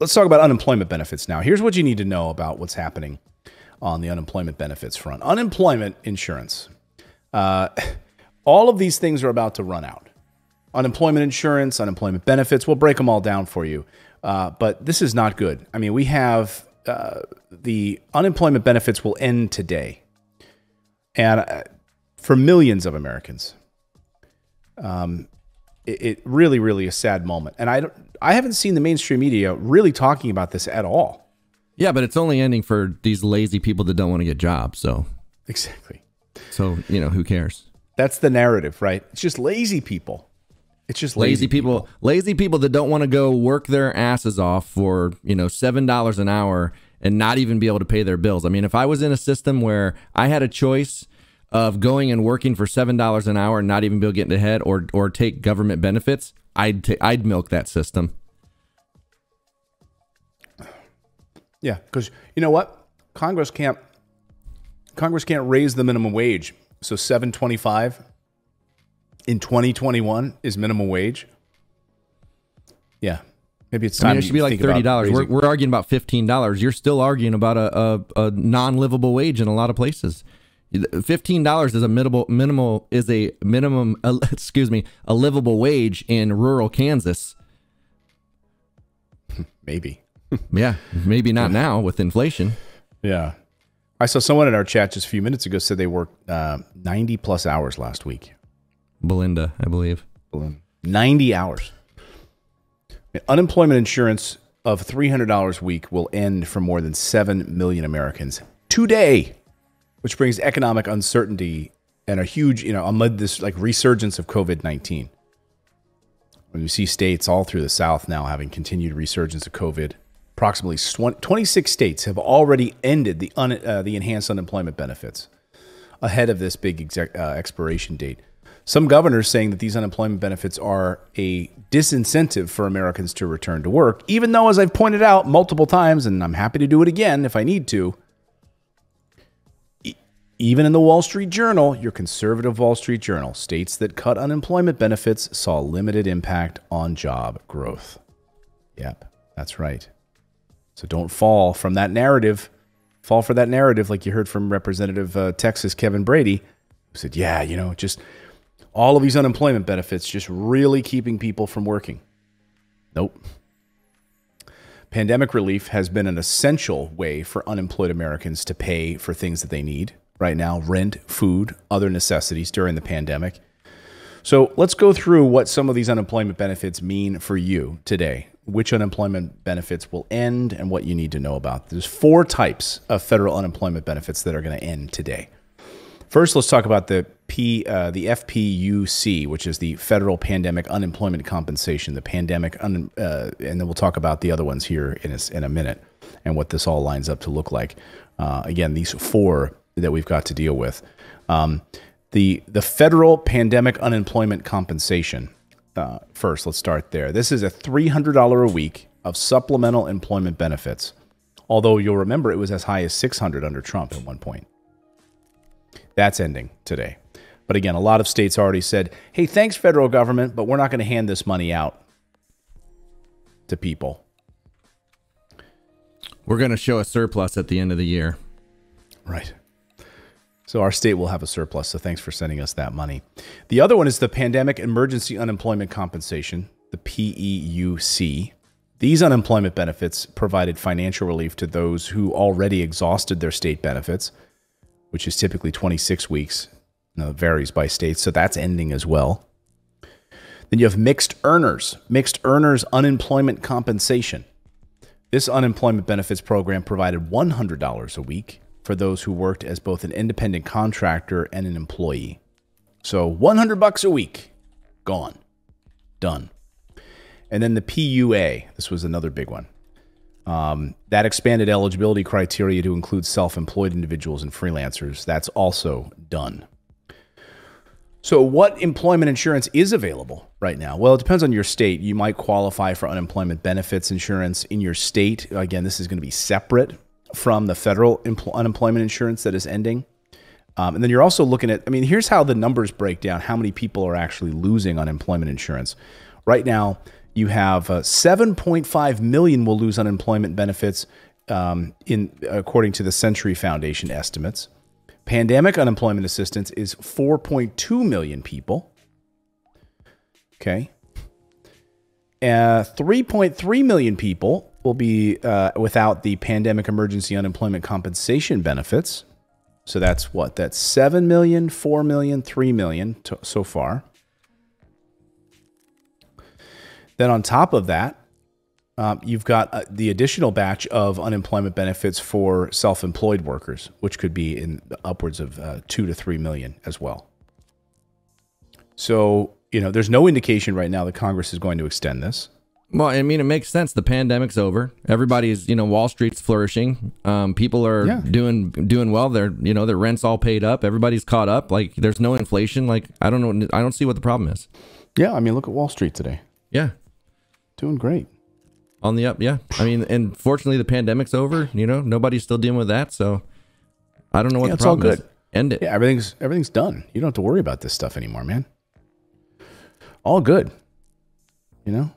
let's talk about unemployment benefits now. Here's what you need to know about what's happening on the unemployment benefits front. Unemployment insurance. Uh, all of these things are about to run out. Unemployment insurance, unemployment benefits. We'll break them all down for you. Uh, but this is not good. I mean, we have uh, the unemployment benefits will end today, and uh, for millions of Americans, um, it, it really, really a sad moment. And I, I haven't seen the mainstream media really talking about this at all. Yeah, but it's only ending for these lazy people that don't want to get jobs. So exactly. So you know who cares? That's the narrative, right? It's just lazy people. It's just lazy, lazy people, people, lazy people that don't want to go work their asses off for you know seven dollars an hour and not even be able to pay their bills. I mean, if I was in a system where I had a choice of going and working for seven dollars an hour and not even be able to get ahead, or or take government benefits, I'd t- I'd milk that system. Yeah, because you know what, Congress can't Congress can't raise the minimum wage. So seven twenty five in twenty twenty one is minimum wage. Yeah, maybe it's time. I mean, it should be like thirty dollars. We're, we're arguing about fifteen dollars. You're still arguing about a, a, a non livable wage in a lot of places. Fifteen dollars is a minimal minimal is a minimum. Uh, excuse me, a livable wage in rural Kansas. Maybe. yeah, maybe not now with inflation. Yeah. I saw someone in our chat just a few minutes ago said they worked uh, 90 plus hours last week. Belinda, I believe. 90 hours. Unemployment insurance of $300 a week will end for more than 7 million Americans today, which brings economic uncertainty and a huge, you know, amid this like resurgence of COVID 19. When you see states all through the South now having continued resurgence of COVID, approximately 26 states have already ended the, un, uh, the enhanced unemployment benefits ahead of this big exec, uh, expiration date. Some governors saying that these unemployment benefits are a disincentive for Americans to return to work, even though, as I've pointed out multiple times, and I'm happy to do it again if I need to, even in the Wall Street Journal, your conservative Wall Street Journal states that cut unemployment benefits saw limited impact on job growth. Yep, that's right. So don't fall from that narrative. Fall for that narrative, like you heard from Representative uh, Texas Kevin Brady, who said, "Yeah, you know, just all of these unemployment benefits just really keeping people from working." Nope. Pandemic relief has been an essential way for unemployed Americans to pay for things that they need right now rent, food, other necessities during the pandemic. So let's go through what some of these unemployment benefits mean for you today which unemployment benefits will end and what you need to know about. There's four types of federal unemployment benefits that are going to end today. First, let's talk about the P, uh, the FPUC, which is the Federal Pandemic Unemployment Compensation, the pandemic, un, uh, and then we'll talk about the other ones here in a, in a minute and what this all lines up to look like. Uh, again, these four that we've got to deal with. Um, the the Federal Pandemic Unemployment Compensation uh, first. Let's start there. This is a $300 a week of supplemental employment benefits, although you'll remember it was as high as 600 under Trump at one point. That's ending today. But again, a lot of states already said, hey, thanks, federal government, but we're not going to hand this money out to people. We're going to show a surplus at the end of the year. Right. So our state will have a surplus. So thanks for sending us that money. The other one is the Pandemic Emergency Unemployment Compensation, the PEUC. These unemployment benefits provided financial relief to those who already exhausted their state benefits, which is typically 26 weeks. It varies by state, so that's ending as well. Then you have mixed earners, mixed earners unemployment compensation. This unemployment benefits program provided $100 a week for those who worked as both an independent contractor and an employee. So 100 bucks a week, gone, done. And then the PUA, this was another big one. Um, that expanded eligibility criteria to include self employed individuals and freelancers. That's also done. So, what employment insurance is available right now? Well, it depends on your state. You might qualify for unemployment benefits insurance in your state. Again, this is going to be separate from the federal empl- unemployment insurance that is ending. Um, and then you're also looking at, I mean, here's how the numbers break down how many people are actually losing unemployment insurance. Right now, You have uh, 7.5 million will lose unemployment benefits, um, in according to the Century Foundation estimates. Pandemic unemployment assistance is 4.2 million people. Okay. Uh, 3.3 million people will be uh, without the pandemic emergency unemployment compensation benefits. So that's what? That's 7 million, 4 million, 3 million so far. Then on top of that, um, you've got uh, the additional batch of unemployment benefits for self-employed workers, which could be in upwards of uh, two to three million as well. So you know, there's no indication right now that Congress is going to extend this. Well, I mean, it makes sense. The pandemic's over. Everybody's, you know, Wall Street's flourishing. Um, people are yeah. doing doing well. Their, you know, their rent's all paid up. Everybody's caught up. Like, there's no inflation. Like, I don't know. I don't see what the problem is. Yeah, I mean, look at Wall Street today. Yeah, doing great. On the up, yeah. I mean, and fortunately, the pandemic's over. You know, nobody's still dealing with that. So, I don't know what yeah, the problem is. End it. Yeah, everything's everything's done. You don't have to worry about this stuff anymore, man. All good. You know.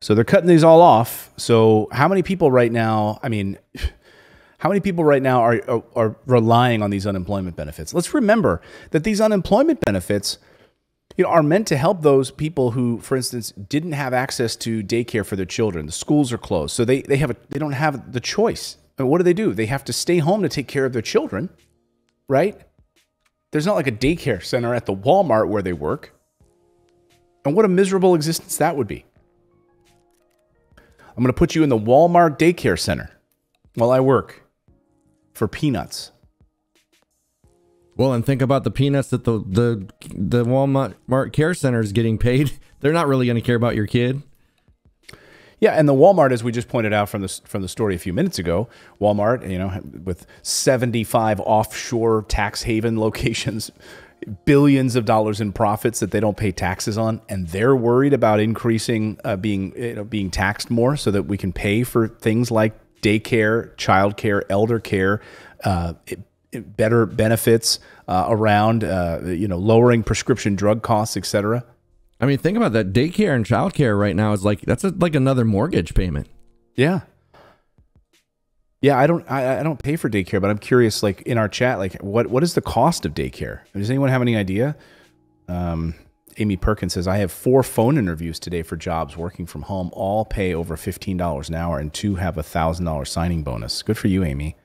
So they're cutting these all off. So how many people right now? I mean, how many people right now are, are, are relying on these unemployment benefits? Let's remember that these unemployment benefits you know, are meant to help those people who, for instance, didn't have access to daycare for their children. The schools are closed, so they they have a, they don't have the choice. And what do they do? They have to stay home to take care of their children, right? There's not like a daycare center at the Walmart where they work. And what a miserable existence that would be. I'm going to put you in the Walmart daycare center while I work for peanuts. Well, and think about the peanuts that the the the Walmart Care Center is getting paid. They're not really going to care about your kid. Yeah, and the Walmart, as we just pointed out from the from the story a few minutes ago, Walmart, you know, with 75 offshore tax haven locations, billions of dollars in profits that they don't pay taxes on, and they're worried about increasing uh, being you know, being taxed more so that we can pay for things like daycare, childcare, elder care, uh, better benefits uh, around, uh, you know, lowering prescription drug costs, etc. I mean, think about that. Daycare and childcare right now is like that's a, like another mortgage payment. Yeah. Yeah, I don't I, I don't pay for daycare, but I'm curious, like in our chat, like what what is the cost of daycare? Does anyone have any idea? Um, Amy Perkins says, I have four phone interviews today for jobs working from home. All pay over $15 an hour, and two have a $1,000 signing bonus. Good for you, Amy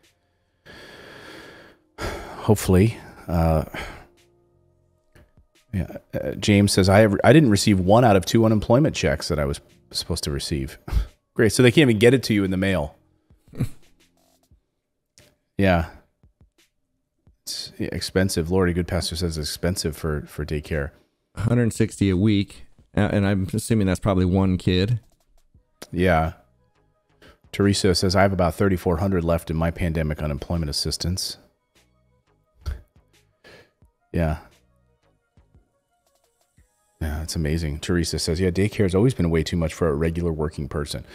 hopefully. Uh, yeah, uh, James says I have, I didn't receive one out of two unemployment checks that I was supposed to receive. Great, so they can't even get it to you in the mail. Yeah, it's expensive. Lordy Goodpastor says it's expensive for for daycare. 160 a week, and I'm assuming that's probably one kid. Yeah. Teresa says I have about 3,400 left in my pandemic unemployment assistance. Yeah. Yeah, it's amazing. Teresa says, yeah, daycare has always been way too much for a regular working person.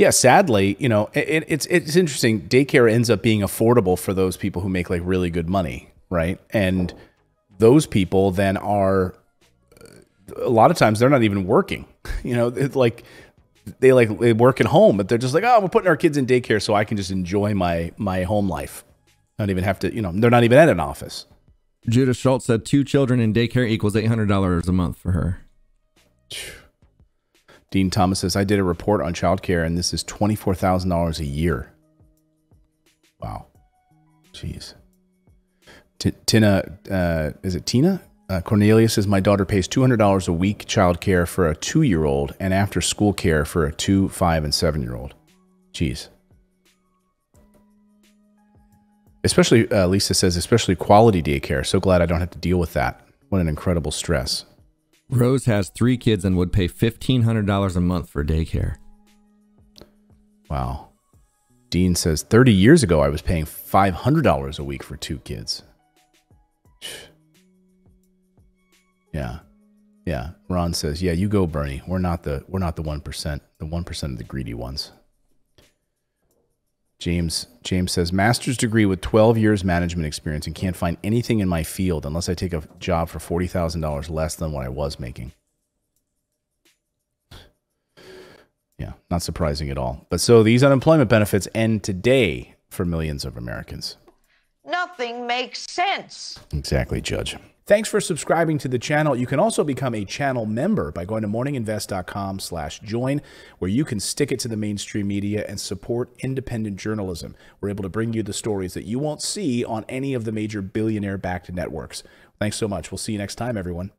Yeah, sadly, you know, it, it's it's interesting. Daycare ends up being affordable for those people who make like really good money, right? And those people then are a lot of times they're not even working. You know, it's like they like they work at home, but they're just like, oh, we're putting our kids in daycare so I can just enjoy my my home life. Not even have to, you know, they're not even at an office. Judith Schultz said two children in daycare equals $800 a month for her. Dean Thomas says, I did a report on childcare and this is $24,000 a year. Wow. Jeez. T- Tina, uh, is it Tina? Uh, Cornelia says, My daughter pays $200 a week childcare for a two year old and after school care for a two, five, and seven year old. Jeez. Especially, uh, Lisa says, especially quality daycare. So glad I don't have to deal with that. What an incredible stress. Rose has three kids and would pay $1,500 a month for daycare. Wow. Dean says, 30 years ago, I was paying $500 a week for two kids. Yeah. Yeah. Ron says, yeah, you go, Bernie. We're not the, we're not the 1%, the 1% of the greedy ones. James James says master's degree with 12 years management experience and can't find anything in my field unless I take a job for $40,000 less than what I was making. Yeah, not surprising at all. But so these unemployment benefits end today for millions of Americans. Nothing makes sense. Exactly, Judge. Thanks for subscribing to the channel. You can also become a channel member by going to morninginvest.com slash join, where you can stick it to the mainstream media and support independent journalism. We're able to bring you the stories that you won't see on any of the major billionaire-backed networks. Thanks so much. We'll see you next time, everyone.